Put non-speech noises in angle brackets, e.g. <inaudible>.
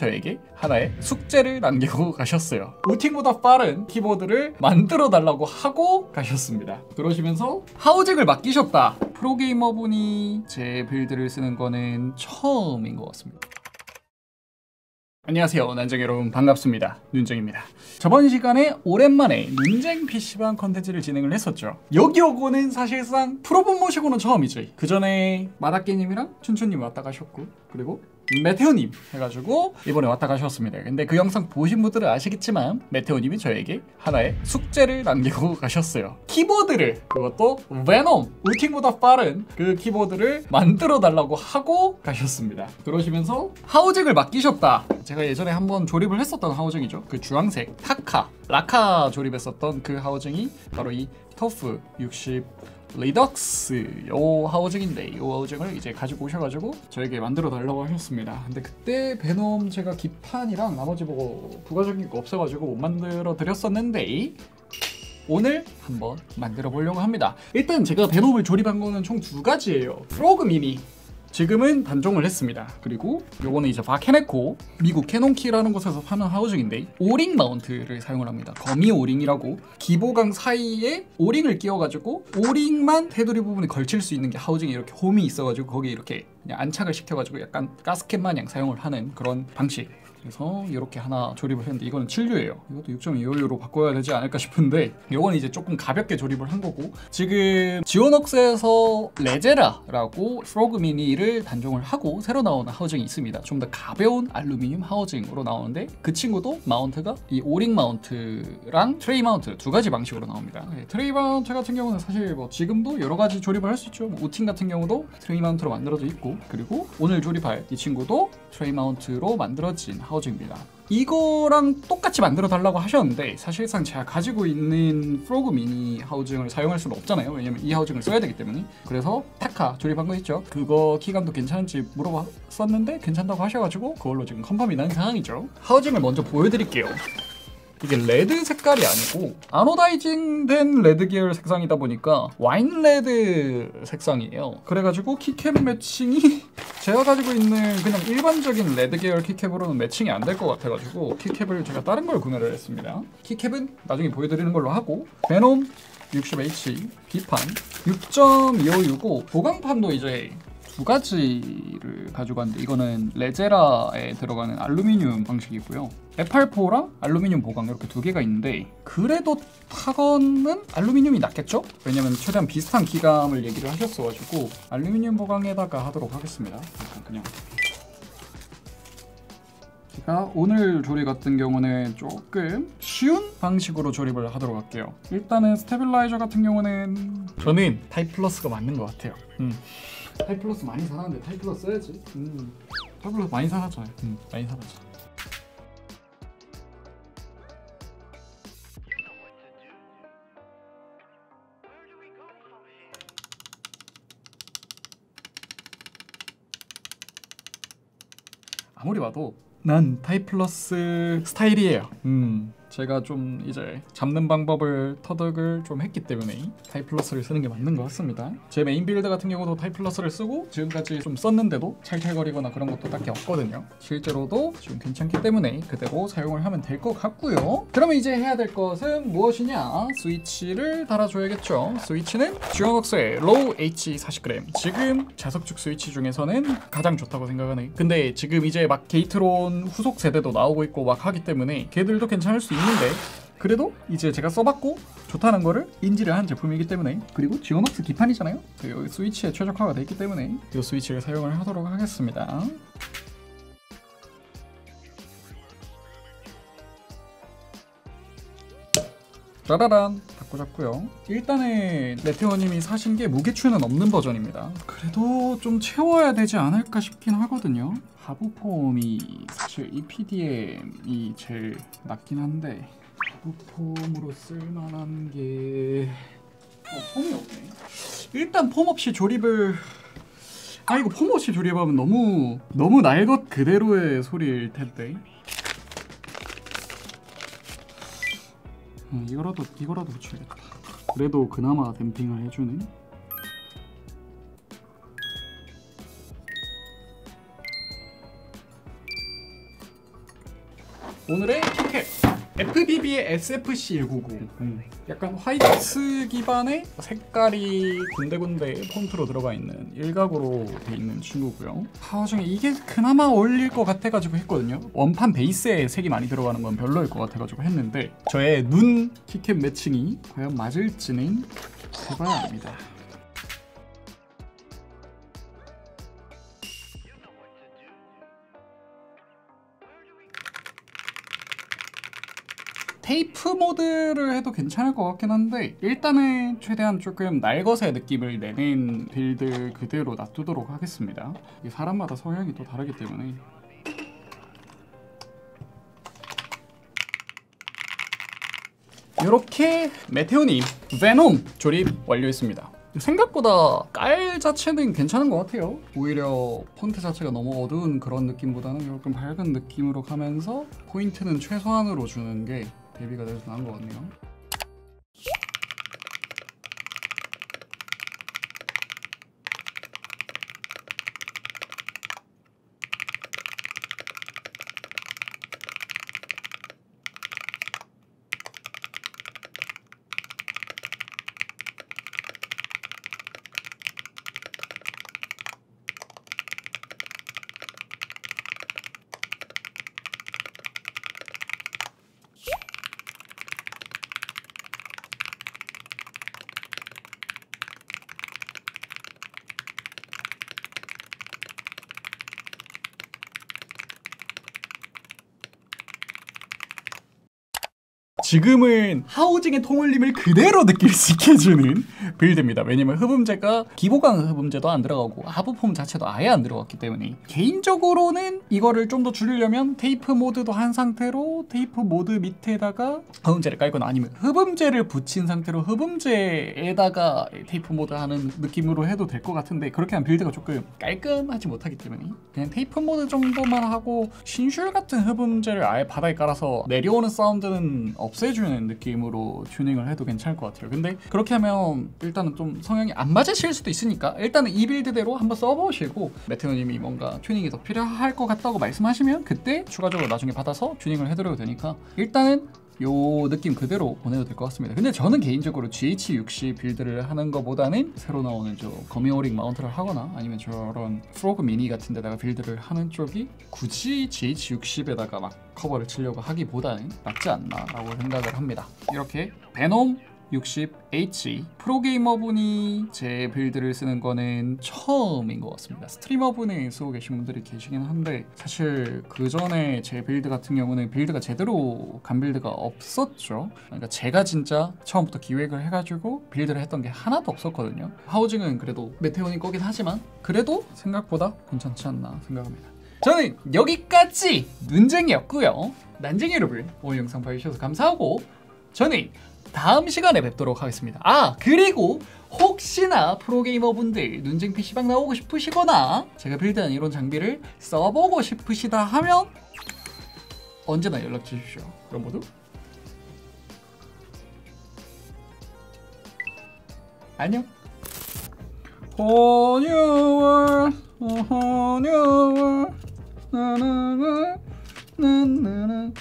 저에게 하나의 숙제를 남기고 가셨어요. Wooting보다 빠른 키보드를 만들어 달라고 하고 가셨습니다. 그러시면서 하우징을 맡기셨다. 프로게이머분이 제 build를 쓰는 거는 처음인 것 같습니다. 안녕하세요 눈쟁 여러분 반갑습니다 눈쟁입니다 저번 시간에 오랜만에 눈쟁 PC방 컨텐츠를 진행을 했었죠 여기 오고는 사실상 프로분 모시고는 처음이지 그 전에 마다끼님이랑 춘춘님 왔다 가셨고 그리고 메테오님 해가지고 이번에 왔다 가셨습니다. 근데 그 영상 보신 분들은 아시겠지만 메테오님이 저에게 하나의 숙제를 남기고 <laughs> 가셨어요. 키보드를 그것도 Venom Wooting보다 빠른 그 키보드를 만들어 달라고 하고 가셨습니다. 그러시면서 하우징을 맡기셨다. 제가 예전에 한번 조립을 했었던 하우징이죠. 그 주황색 타카 라카 조립했었던 그 하우징이 바로 이 Tofu60 Redux. 요 하우징인데 요 하우징을 이제 가지고 오셔가지고 저에게 만들어 달라고 하셨습니다. 근데 그때 Venom 제가 기판이랑 나머지 뭐 부가적인 거 없어가지고 못 만들어 드렸었는데 오늘 한번 만들어 보려고 합니다. 일단 제가 Venom을 조립한 거는 총 두 가지예요. Frog Mini 지금은 단종을 했습니다. 그리고 요거는 이제 Bakeneko 미국 CannonKeys라는 곳에서 파는 하우징인데 O-ring 마운트를 사용을 합니다. 고무 O-ring이라고 기보강 사이에 O-ring을 끼워가지고 O-ring만 테두리 부분에 걸칠 수 있는 게 하우징에 이렇게 홈이 있어가지고 거기에 이렇게 그냥 안착을 시켜가지고 약간 가스켓 마냥 사용을 하는 그런 방식. 그래서 이렇게 하나 조립을 했는데 이거는 7U예요. 이것도 6.25U로 바꿔야 되지 않을까 싶은데 이거는 이제 조금 가볍게 조립을 한 거고 지금 Geonworks에서 레제라라고 Frog Mini를 단종을 하고 새로 나오는 하우징이 있습니다. 좀 더 가벼운 알루미늄 하우징으로 나오는데 그 친구도 마운트가 이 O-ring 마운트랑 트레이 마운트 두 가지 방식으로 나옵니다. 네, 트레이 마운트 같은 경우는 사실 뭐 지금도 여러 가지 조립을 할 수 있죠. 뭐 Wooting 같은 경우도 트레이 마운트로 만들어져 있고 그리고 오늘 조립할 이 친구도 트레이 마운트로 만들어진 하우징입니다. 이거랑 똑같이 만들어 달라고 하셨는데 사실상 제가 가지고 있는 Frog Mini 하우징을 사용할 수는 없잖아요. 왜냐면 이 하우징을 써야 되기 때문에. 그래서 타카 조립한 거 있죠? 그거 키감도 괜찮은지 물어봤었는데 괜찮다고 하셔가지고 그걸로 지금 confirm이 난 상황이죠. 하우징을 먼저 보여드릴게요 이게 red 색깔이 아니고 anodizing 된 red 계열 색상이다 보니까 wine red 색상이에요. 그래가지고 keycap 매칭이 <laughs> 제가 가지고 있는 그냥 일반적인 red 계열 keycap으로는 매칭이 안 될 것 같아가지고 keycap을 제가 다른 걸 구매를 했습니다. keycap은 나중에 보여드리는 걸로 하고 Venom 60HE 기판 6.2565 보강판도 이제 두 가지를 가지고 왔는데 이거는 레제라에 들어가는 알루미늄 방식이고요. FR4랑 알루미늄 보강 이렇게 두 개가 있는데 그래도 타건은 알루미늄이 낫겠죠? 왜냐면 최대한 비슷한 키감을 얘기를 하셨어가지고 알루미늄 보강에다가 하도록 하겠습니다. 그냥 제가 오늘 조립 같은 경우는 조금 쉬운 방식으로 조립을 하도록 할게요. 일단은 stabilizer 같은 경우는 저는 Type Plus가 맞는 것 같아요. 음. Type Plus 많이 사놨는데 Type Plus 써야지. 음. Type Plus 많이 사놨잖아요. 음. 많이 사놨죠. 아무리 봐도 난 Type Plus 스태빌이에요. 음. 제가 좀 이제 잡는 방법을 터득을 좀 했기 때문에 Type Plus를 쓰는 게 맞는 것 같습니다. 제 main build 같은 경우도 Type Plus를 쓰고 지금까지 좀 썼는데도 찰찰거리거나 그런 것도 딱히 없거든요. 실제로도 지금 괜찮기 때문에 그대로 사용을 하면 될 것 같고요. 그러면 이제 해야 될 것은 무엇이냐? 스위치를 달아줘야겠죠. 스위치는 Geonworks의 Raw HE 40g 지금 자석축 스위치 중에서는 가장 좋다고 생각하네. 근데 지금 이제 막 Gateron 후속 세대도 나오고 있고 막 하기 때문에 걔들도 괜찮을 수 있는데 그래도 이제 제가 써봤고 좋다는 거를 인지를 한 제품이기 때문에 그리고 Geonworks 기판이잖아요. 그 스위치에 최적화가 되어 있기 때문에 이 스위치를 사용을 하도록 하겠습니다. 짜라란 잡고요. 일단은 메테오님이 사신 게 무게추는 없는 버전입니다. 그래도 좀 채워야 되지 않을까 싶긴 하거든요. 하부 폼이 사실 EPDM이 제일 낫긴 한데 하부 폼으로 쓸만한 게 어, 폼이 없네. 일단 폼 없이 조립을 아 이거 폼 없이 조립하면 너무 너무 날 것 그대로의 소리일 텐데 음, 이거라도 이거라도 붙여야겠다. 그래도 그나마 댐핑을 해주는. 오늘의 티켓 FBB의 SFC199 음, 약간 화이트 기반의 색깔이 군데군데 폰트로 들어가 있는 일각으로 돼 있는 친구고요. 하와중에 이게 그나마 어울릴 것 같아가지고 했거든요. 원판 베이스에 색이 많이 들어가는 건 별로일 것 같아가지고 했는데 저의 눈 티켓 매칭이 과연 맞을지는 해봐야 합니다 tape mod를 해도 괜찮을 것 같긴 한데 일단은 최대한 조금 날것의 느낌을 내는 build 그대로 놔두도록 하겠습니다. 사람마다 성향이 또 다르기 때문에. 이렇게 메테오님 베놈 조립 완료했습니다. 생각보다 깔 자체는 괜찮은 것 같아요. 오히려 폰트 자체가 너무 어두운 그런 느낌보다는 조금 밝은 느낌으로 가면서 포인트는 최소한으로 주는 게 대비가 돼서 나은 것 같네요 지금은 housing의 통울림을 그대로 느낄 수 있게 해주는 build입니다. 왜냐면 흡음재가 기보강 흡음재도 안 들어가고 하부 foam 자체도 아예 안 들어갔기 때문에 개인적으로는 이거를 좀 더 줄이려면 tape mod도 한 상태로 tape mod 밑에다가 흡음재를 깔거나 아니면 흡음재를 붙인 상태로 흡음재에다가 tape mod 하는 느낌으로 해도 될 것 같은데 그렇게 하면 build가 조금 깔끔하지 못하기 때문에 그냥 tape mod 정도만 하고 신슐 같은 흡음재를 아예 바닥에 깔아서 내려오는 사운드는 없애주는 느낌으로 튜닝을 해도 괜찮을 것 같아요. 근데 그렇게 하면 일단은 좀 성향이 안 맞으실 수도 있으니까 일단은 이 build대로 한번 써보시고 메테오님이 뭔가 튜닝이 더 필요할 것 같다고 말씀하시면 그때 추가적으로 나중에 받아서 튜닝을 해드려도 되니까 일단은 요 느낌 그대로 보내도 될 것 같습니다. 근데 저는 개인적으로 GH60 build를 하는 것보다는 새로 나오는 저 gummy O-ring mount를 하거나 아니면 저런 Frog Mini 같은 데다가 build를 하는 쪽이 굳이 GH60에다가 막 커버를 치려고 하기보다는 낫지 않나 라고 생각을 합니다. 이렇게 Venom 60HE 프로게이머분이 제 build를 쓰는 거는 처음인 것 같습니다. streamer분이 쓰고 계신 분들이 계시긴 한데 사실 그 전에 제 build 같은 경우는 build가 제대로 간 build가 없었죠. 그러니까 제가 진짜 처음부터 기획을 해가지고 build를 했던 게 하나도 없었거든요. housing은 그래도 메테오인 거긴 하지만 그래도 생각보다 괜찮지 않나 생각합니다 저는 여기까지 눈쟁이였고요 난쟁이 여러분 오늘 영상 봐주셔서 감사하고 저는 다음 시간에 뵙도록 하겠습니다. 아 그리고 혹시나 프로게이머분들 눈쟁 PC방 나오고 싶으시거나 제가 빌드한 이런 장비를 써보고 싶으시다 하면 언제나 연락 주십시오. 그럼 모두 안녕. 헌유월 헌유월 나나나 나나나